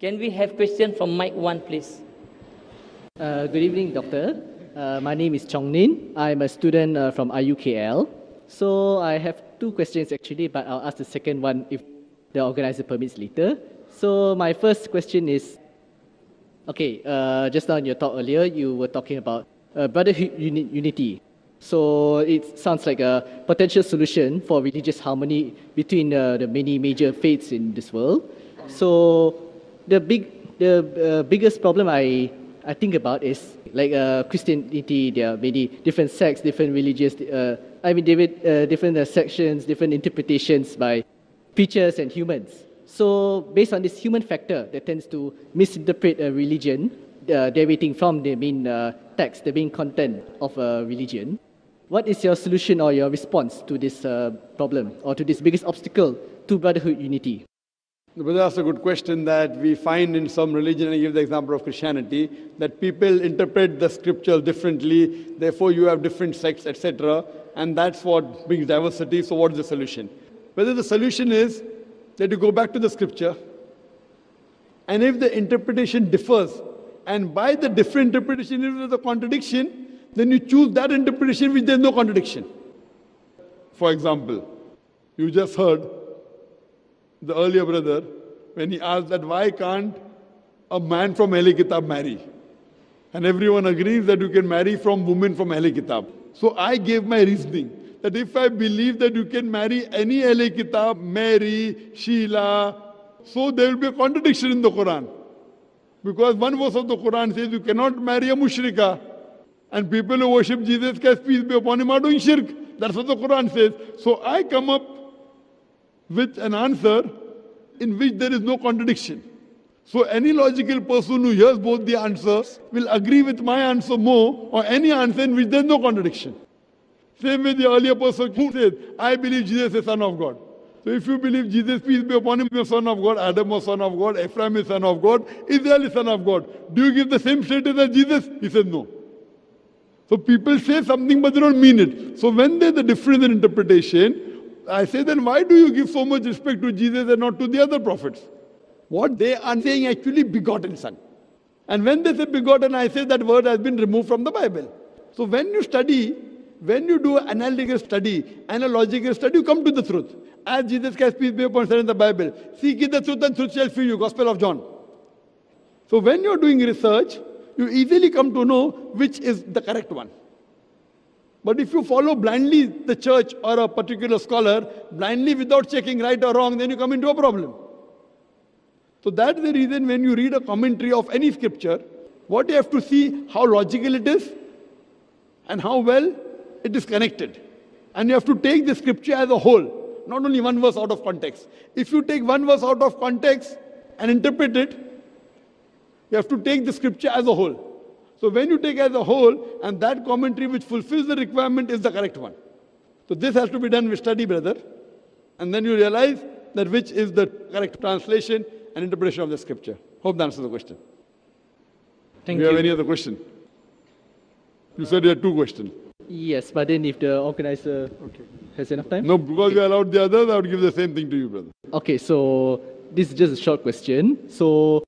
Can we have question from mic one, please? Uh, good evening, Doctor. Uh, my name is Chong Nin. I'm a student uh, from IUKL. So I have two questions actually, but I'll ask the second one if the organizer permits later. So my first question is, okay, uh, just now in your talk earlier, you were talking about uh, brotherhood uni- unity. So it sounds like a potential solution for religious harmony between uh, the many major faiths in this world. So the big, the uh, biggest problem I I think about is like uh, Christianity. There are many different sects, different religious. Uh, I mean, different, uh, different uh, sections, different interpretations by preachers and humans. So, based on this human factor that tends to misinterpret a religion, uh, derivating from the main uh, text, the main content of a religion, what is your solution or your response to this uh, problem or to this biggest obstacle to brotherhood unity? The brother asked a good question that we find in some religion, and I give the example of Christianity, that people interpret the scripture differently, therefore you have different sects, etc. And that's what brings diversity. So what is the solution? Whether the solution is that you go back to the scripture, and if the interpretation differs, and by the different interpretation, if there's a contradiction, then you choose that interpretation which there's no contradiction. For example, you just heard the earlier brother when he asked that why can't a man from Ahle Kitab marry? And everyone agrees that you can marry from women from Ahle Kitab. So I gave my reasoning that if I believe that you can marry any Ahle Kitab, Mary, Sheila, so there will be a contradiction in the Quran. Because one verse of the Quran says you cannot marry a mushrika. And people who worship Jesus Christ, peace be upon him, are doing shirk. That's what the Quran says. So I come up with an answer in which there is no contradiction. So any logical person who hears both the answers will agree with my answer more or any answer in which there is no contradiction. Same with the earlier person who says, I believe Jesus is son of God. So if you believe Jesus, peace be upon him, is son of God, Adam was son of God, Ephraim is son of God, Israel is son of God. Do you give the same status as Jesus? He said no. So people say something but they don't mean it. So when there's a difference in interpretation, I say, then why do you give so much respect to Jesus and not to the other prophets? What they are saying actually begotten son. And when they say begotten, I say that word has been removed from the Bible. So when you study, when you do analytical study, analogical study, you come to the truth. As Jesus Christ, peace be upon in the Bible, seek the truth and truth shall free you, Gospel of John. So when you're doing research, you easily come to know which is the correct one. But if you follow blindly the church or a particular scholar, blindly without checking right or wrong, then you come into a problem. So that's the reason when you read a commentary of any scripture, what you have to see how logical it is and how well it is connected. And you have to take the scripture as a whole, not only one verse out of context. If you take one verse out of context and interpret it, you have to take the scripture as a whole. So when you take as a whole, and that commentary which fulfills the requirement is the correct one. So this has to be done with study, brother. And then you realize that which is the correct translation and interpretation of the scripture. Hope that answers the question. Thank you. Do you have any other question? You said you had two questions. Yes, but then if the organizer okay. has enough time? No, because you allowed the others, I would give the same thing to you, brother. Okay, so this is just a short question. So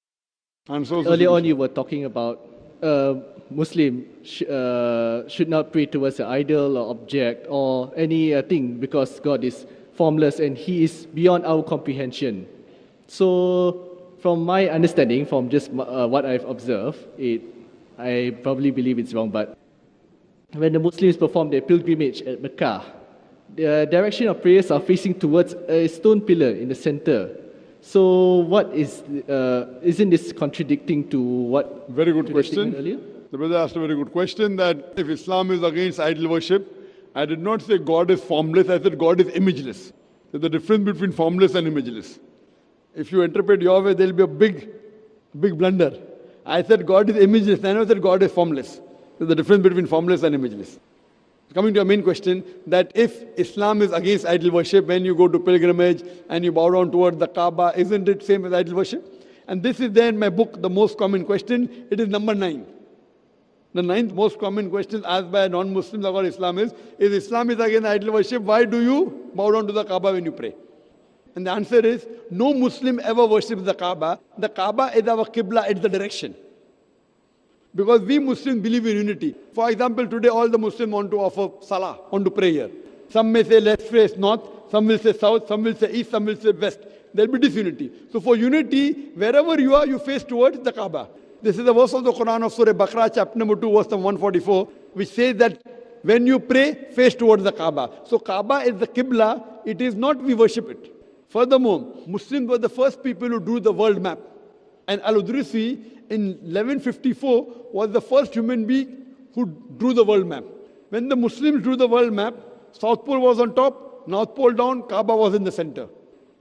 so earlier on, you were talking about Muslim sh- uh, should not pray towards an idol or object or any uh, thing because God is formless and He is beyond our comprehension. So, from my understanding, from just uh, what I've observed, it, I probably believe it's wrong, but when the Muslims perform their pilgrimage at Mecca, the direction of prayers are facing towards a stone pillar in the center. So, what is uh, isn't this contradicting to what? Very good to the statement question. Earlier? The brother asked a very good question that if Islam is against idol worship, I did not say God is formless, I said God is imageless. There's a difference between formless and imageless. If you interpret your way, there will be a big, big blunder. I said God is imageless, I never said God is formless. There's a difference between formless and imageless. Coming to your main question, that if Islam is against idol worship, when you go to pilgrimage and you bow down toward the Kaaba, isn't it same as idol worship? And this is there in my book, the most common question. It is number nine. The ninth most common question asked by non-Muslims about Islam is, if Islam is against idol worship, why do you bow down to the Kaaba when you pray? And the answer is no Muslim ever worships the Kaaba. The Kaaba is our Qibla, it's the direction. Because we Muslims believe in unity. For example, today all the Muslims want to offer salah, want to pray here. Some may say let's face north, some will say south, some will say east, some will say west. There'll be disunity. So for unity, wherever you are, you face towards the Kaaba. This is the verse of the Quran of Surah Baqarah, chapter number 2, verse number 144, which says that when you pray, face towards the Kaaba. So Kaaba is the Qibla, it is not we worship it. Furthermore, Muslims were the first people who drew the world map. And Al-Idrisi in 1154 was the first human being who drew the world map. When the Muslims drew the world map, South Pole was on top, North Pole down, Kaaba was in the center.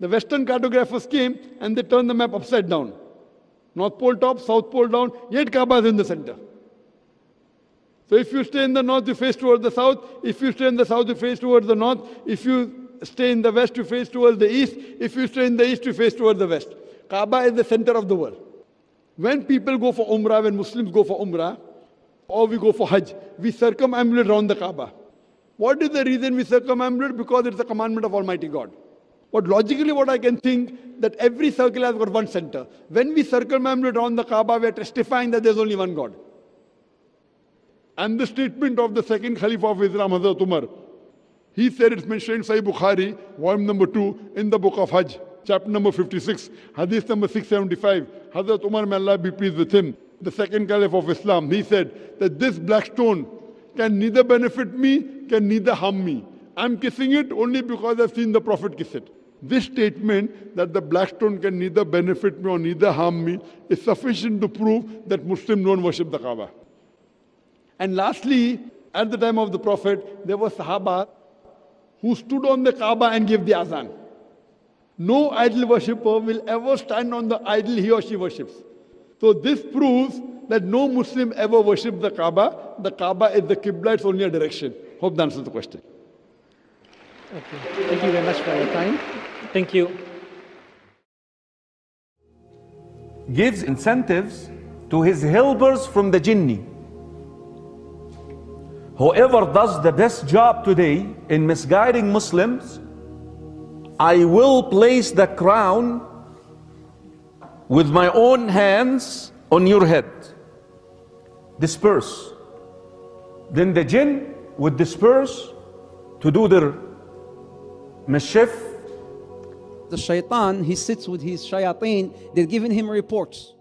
The Western cartographers came and they turned the map upside down. North Pole top, South Pole down, yet Kaaba is in the center. So if you stay in the north, you face towards the south. If you stay in the south, you face towards the north. If you stay in the west, you face towards the east. If you stay in the east, you face towards the west. Kaaba is the center of the world. When people go for Umrah, when Muslims go for Umrah, or we go for Hajj, we circumambulate around the Kaaba. What is the reason we circumambulate? Because it's a commandment of Almighty God. But logically, what I can think that every circle has got one center. When we circumambulate around the Kaaba, we are testifying that there's only one God. And the statement of the second Caliph of Islam, Hazrat Umar, he said it's mentioned in Sahih Bukhari, volume number 2, in the book of Hajj, chapter number 56, hadith number 675. Hazrat Umar, may Allah be pleased with him, the second Caliph of Islam, he said that this black stone can neither benefit me, can neither harm me. I'm kissing it only because I've seen the Prophet kiss it. This statement that the black stone can neither benefit me or neither harm me is sufficient to prove that Muslims don't worship the Kaaba. And lastly, at the time of the Prophet, there were Sahaba who stood on the Kaaba and gave the azan. No idol worshipper will ever stand on the idol he or she worships. So this proves that no Muslim ever worshipped the Kaaba. The Kaaba is the Qibla, it's only a direction. Hope that answers the question. Okay. Thank you very much for your time. Thank you. gives incentives to his helpers from the jinni. Whoever does the best job today in misguiding Muslims, I will place the crown with my own hands on your head. Disperse. Then the jinn would disperse to do their mischief The shaitan, he sits with his shayateen, they're giving him reports.